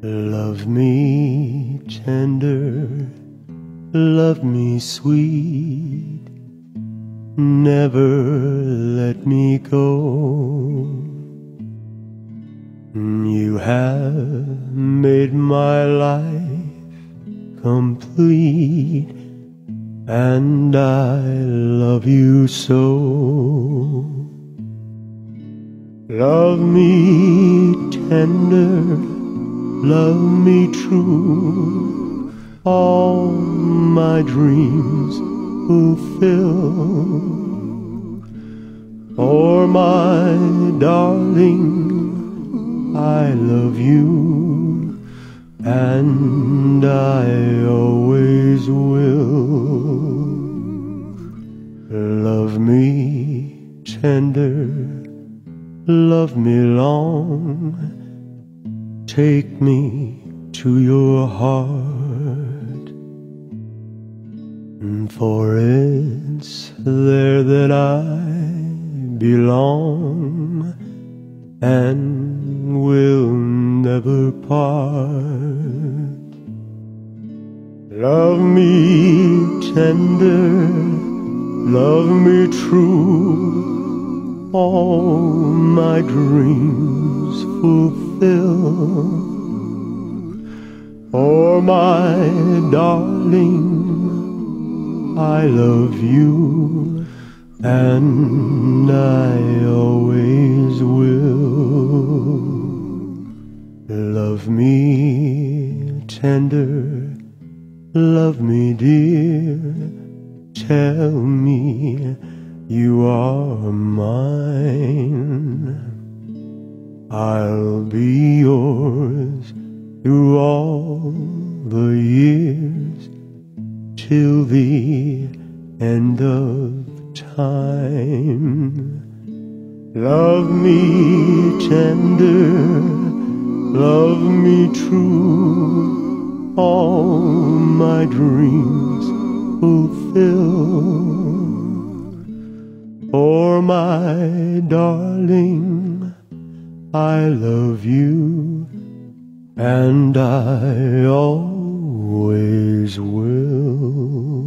Love me tender, love me sweet, never let me go. Mm, you have made my life complete, and I love you so. Love me tender love me true, all my dreams fulfill. For my darling, I love you, and I always will. Love me tender, love me long Take me to your heart, for it's there that I belong and will never part. Love me tender, love me true, all my dreams fulfill fulfill. Oh, my darling, I love you, and I always will. Love me tender, love me dear, tell me you are mine. I'll be yours through all the years till the end of time. Love me tender, love me true, all my dreams fulfill. For my darling I love you and I always will.